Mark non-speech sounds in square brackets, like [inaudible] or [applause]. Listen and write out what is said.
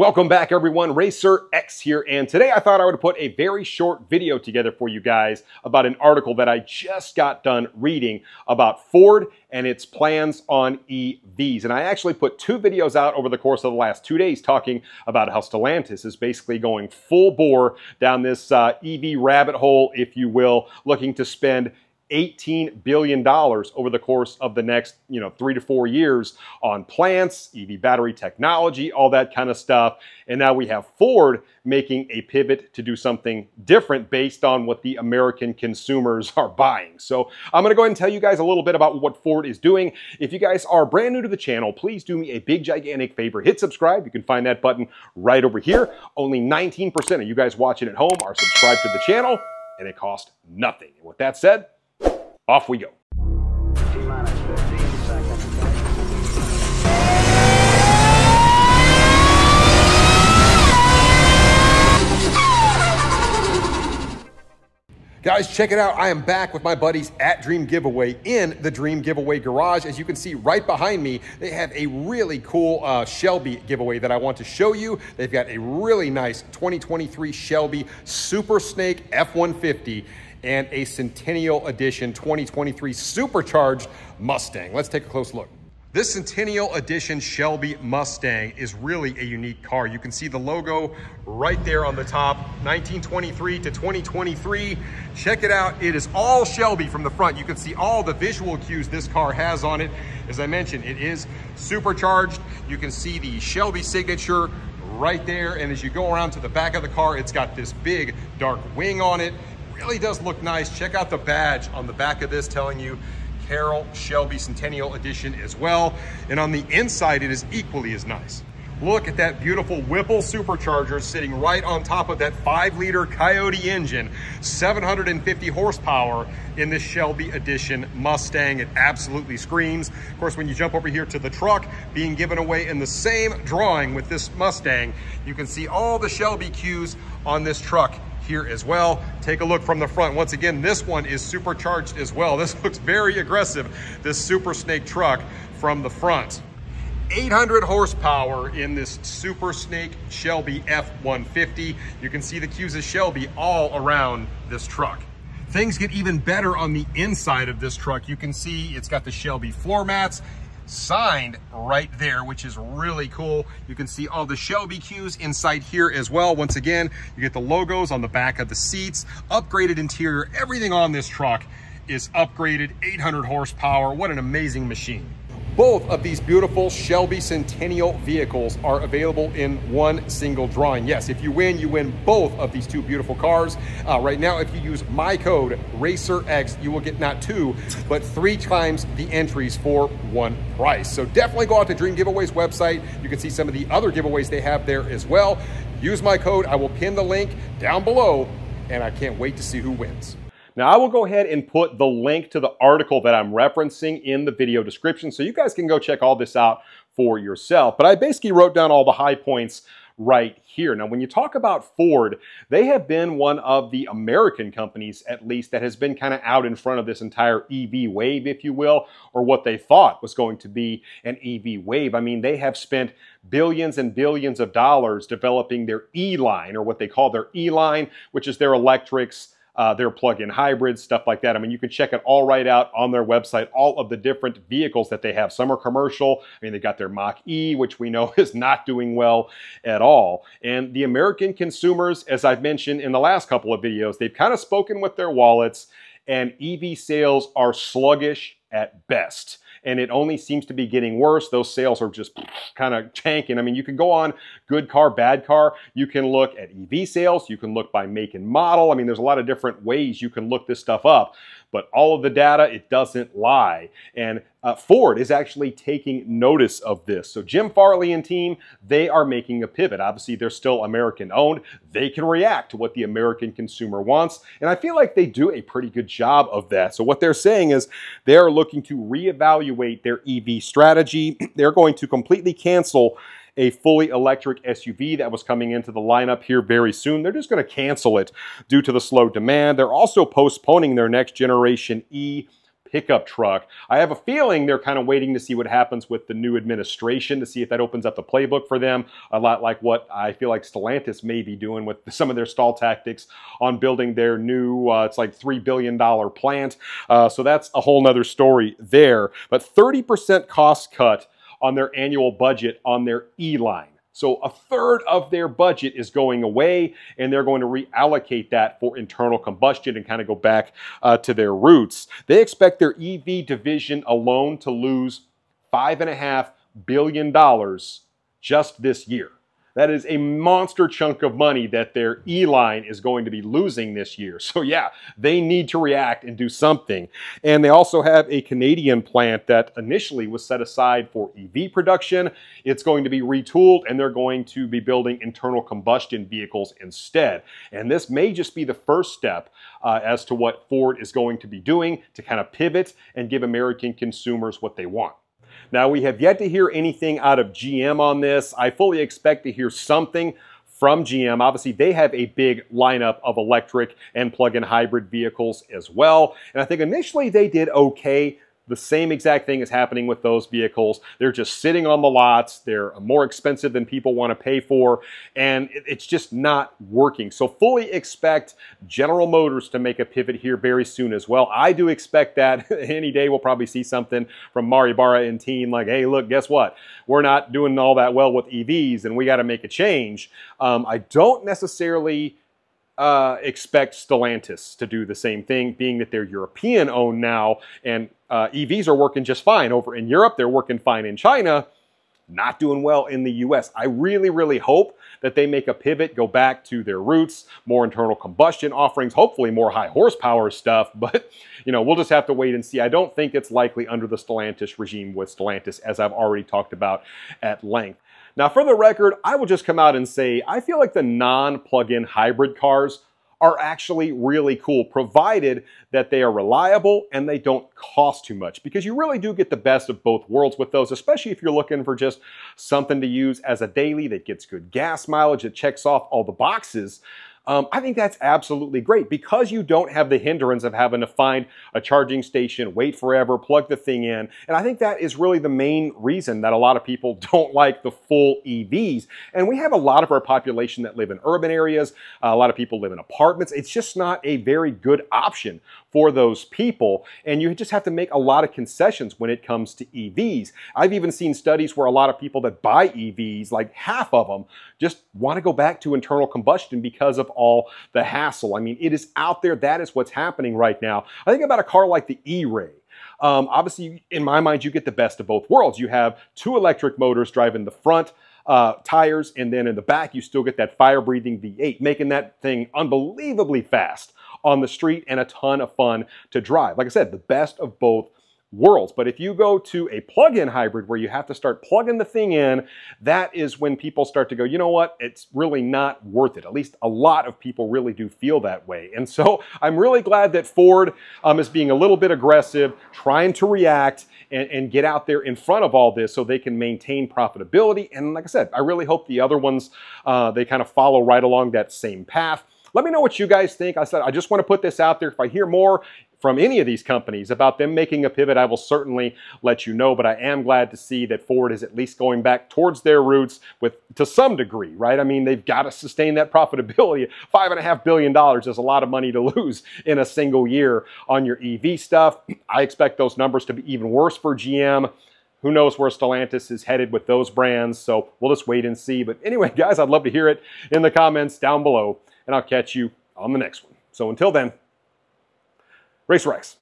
Welcome back everyone, Racer X here, and today I thought I would put a very short video together for you guys about an article that I just got done reading about Ford and its plans on EVs. And I actually put two videos out over the course of the last two days talking about how Stellantis is basically going full bore down this uh, EV rabbit hole, if you will, looking to spend $18 billion over the course of the next, you know, three to four years on plants, EV battery technology, all that kind of stuff. And now we have Ford making a pivot to do something different based on what the American consumers [laughs] are buying. So I'm going to go ahead and tell you guys a little bit about what Ford is doing. If you guys are brand new to the channel, please do me a big gigantic favor. Hit subscribe. You can find that button right over here. Only 19% of you guys watching at home are subscribed to the channel and it costs nothing. With that said, off we go. Guys, check it out. I am back with my buddies at Dream Giveaway in the Dream Giveaway garage. As you can see right behind me, they have a really cool uh, Shelby giveaway that I want to show you. They've got a really nice 2023 Shelby Super Snake F-150 and a Centennial Edition 2023 supercharged Mustang. Let's take a close look. This Centennial Edition Shelby Mustang is really a unique car. You can see the logo right there on the top, 1923 to 2023. Check it out. It is all Shelby from the front. You can see all the visual cues this car has on it. As I mentioned, it is supercharged. You can see the Shelby signature right there. And as you go around to the back of the car, it's got this big dark wing on it really does look nice. Check out the badge on the back of this telling you Carroll Shelby Centennial Edition as well. And on the inside, it is equally as nice. Look at that beautiful Whipple supercharger sitting right on top of that five liter Coyote engine, 750 horsepower in this Shelby Edition Mustang. It absolutely screams. Of course, when you jump over here to the truck being given away in the same drawing with this Mustang, you can see all the Shelby cues on this truck here as well. Take a look from the front. Once again, this one is supercharged as well. This [laughs] looks very aggressive, this Super Snake truck from the front. 800 horsepower in this Super Snake Shelby F-150. You can see the cues of Shelby all around this truck. Things get even better on the inside of this truck. You can see it's got the Shelby floor mats signed right there, which is really cool. You can see all the Shelby cues inside here as well. Once again, you get the logos on the back of the seats, upgraded interior, everything on this truck is upgraded, 800 horsepower. What an amazing machine. Both of these beautiful Shelby Centennial vehicles are available in one single drawing. Yes, if you win, you win both of these two beautiful cars. Uh, right now, if you use my code RACERX, you will get not two, but three times the entries for one price. So definitely go out to Dream Giveaways website. You can see some of the other giveaways they have there as well. Use my code. I will pin the link down below, and I can't wait to see who wins. Now I will go ahead and put the link to the article that I'm referencing in the video description so you guys can go check all this out for yourself. But I basically wrote down all the high points right here. Now, when you talk about Ford, they have been one of the American companies, at least, that has been kind of out in front of this entire EV wave, if you will, or what they thought was going to be an EV wave. I mean, they have spent billions and billions of dollars developing their E-line, or what they call their E-line, which is their electrics, uh, their plug-in hybrids, stuff like that. I mean, you can check it all right out on their website, all of the different vehicles that they have. Some are commercial. I mean, they got their Mach-E, which we know [laughs] is not doing well at all. And the American consumers, as I've mentioned in the last couple of videos, they've kind of spoken with their wallets and EV sales are sluggish at best and it only seems to be getting worse. Those sales are just kind of tanking. I mean, you can go on good car, bad car. You can look at EV sales. You can look by make and model. I mean, there's a lot of different ways you can look this stuff up but all of the data, it doesn't lie. And uh, Ford is actually taking notice of this. So Jim Farley and team, they are making a pivot. Obviously, they're still American owned. They can react to what the American consumer wants. And I feel like they do a pretty good job of that. So what they're saying is they're looking to reevaluate their EV strategy. [clears throat] They're going to completely cancel a fully electric SUV that was coming into the lineup here very soon. They're just going to cancel it due to the slow demand. They're also postponing their next generation E pickup truck. I have a feeling they're kind of waiting to see what happens with the new administration to see if that opens up the playbook for them, a lot like what I feel like Stellantis may be doing with [laughs] some of their stall tactics on building their new, uh, it's like $3 billion plant. Uh, so that's a whole nother story there. But 30% cost cut on their annual budget on their E-line. So a third of their budget is going away, and they're going to reallocate that for internal combustion and kind of go back uh, to their roots. They expect their EV division alone to lose five and a half billion dollars just this year. That is a monster chunk of money that their E-line is going to be losing this year. [laughs] So yeah, they need to react and do something. And they also have a Canadian plant that initially was set aside for EV production. It's going to be retooled and they're going to be building internal combustion vehicles instead. And this may just be the first step uh, as to what Ford is going to be doing to kind of pivot and give American consumers what they want. Now, we have yet to hear anything out of GM on this. I fully expect to hear something from GM. Obviously, they have a big lineup of electric and plug-in hybrid vehicles as well. And I think initially they did okay the same exact thing is happening with those vehicles. They're just sitting on the lots. They're more expensive than people want to pay for, and it's just not working. So fully expect General Motors to make a pivot here very soon as well. I do expect that [laughs] any day we'll probably see something from Mary Barra and team like, hey, look, guess what? We're not doing all that well with EVs, and we got to make a change. Um, I don't necessarily uh, expect Stellantis to do the same thing, being that they're European owned now and uh, EVs are working just fine over in Europe. They're working fine in China, not doing well in the US. I really, really hope that they make a pivot, go back to their roots, more internal combustion offerings, hopefully more high horsepower stuff. [laughs] But, you know, we'll just have to wait and see. I don't think it's likely under the Stellantis regime with Stellantis, as I've already talked about at length. Now, for the record, I will just come out and say I feel like the non plug in hybrid cars are actually really cool, provided that they are reliable and they don't cost too much. Because you really do get the best of both worlds with those, especially if you're looking for just something to use as a daily that gets good gas mileage, that checks off all the boxes. Um, I think that's absolutely great because you don't have the hindrance of having to find a charging station, wait forever, plug the thing in. And I think that is really the main reason that a lot of people [laughs] don't like the full EVs. And we have a lot of our population that live in urban areas. Uh, a lot of people live in apartments. It's just not a very good option for those people. And you just have to make a lot of concessions when it comes to EVs. I've even seen studies where a lot of people that buy EVs, like half of them, just want to go back to internal combustion because of all the hassle. I mean, it is out there. That is what's happening right now. I think about a car like the E-Ray. Um, obviously, in my mind, you get the best of both worlds. You have two electric motors driving the front uh, tires, and then in the back, you still get that fire-breathing V8, making that thing unbelievably fast on the street and a ton of fun to drive. Like I said, the best of both worlds. But if you go to a plug-in hybrid where you have to start plugging the thing in, that is when people start to go, you know what, it's really not worth it. At least a lot of people really do feel that way. And so [laughs] I'm really glad that Ford um, is being a little bit aggressive, trying to react and, and get out there in front of all this so they can maintain profitability. And like I said, I really hope the other ones, uh, they kind of follow right along that same path. Let me know what you guys think. I said, I just want to put this out there. If I hear more from any of these companies about them making a pivot, I will certainly let you know. But I am glad to see that Ford is at least going back towards their roots with to some degree, right? I mean, they've got to sustain that [laughs] profitability. Five and a half billion dollars is a lot of money to lose in a single year on your EV stuff. [clears throat] I expect those numbers to be even worse for GM. Who knows where Stellantis is headed with those brands? So we'll just wait and see. But anyway, [laughs] guys, I'd love to hear it in the comments down below and I'll catch you on the next one. So until then, Racer X.